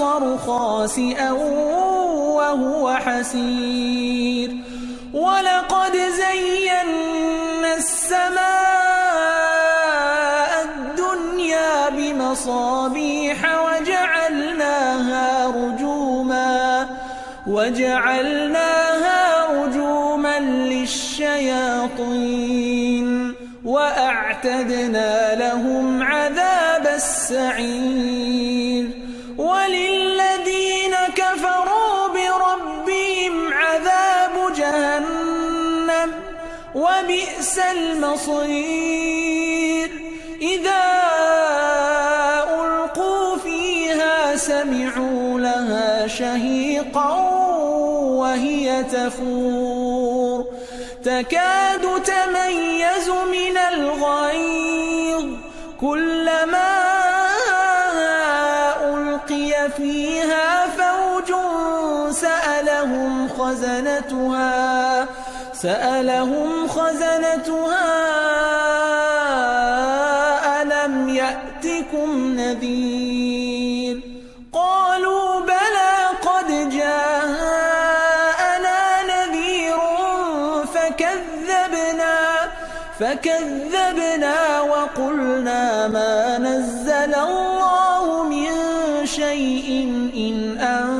البصر خاسئا وهو حسير. ولقد زينا السماء الدنيا بمصابيح وجعلناها رجوما وجعلناها رجوما للشياطين وأعتدنا لهم عذاب السعير. وبئس المصير. إذا ألقوا فيها سمعوا لها شهيقا وهي تفور. تكاد تميز من الغيظ. كلما ألقي فيها فوج سألهم خزنتها. سألهم خزنتها ألم يأتكم نذير؟ قالوا بلى قد جاءنا نذير فكذبنا فكذبنا وقلنا ما نزل الله من شيء إن أنتم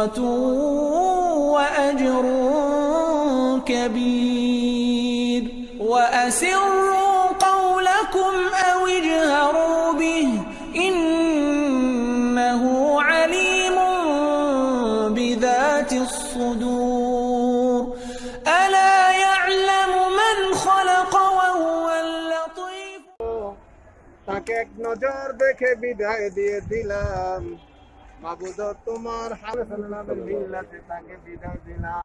مغفرة وأجر كبير وأسروا قولكم أو اجهروا به إنه عليم بذات الصدور ألا يعلم من خلق وهو اللطيف তাকে এক নজর দেখে বিদায় দিয়ে দিলাম মাবুদ তোমার হালনামের মিল্লাতে তাকে বিদায় দিলাম।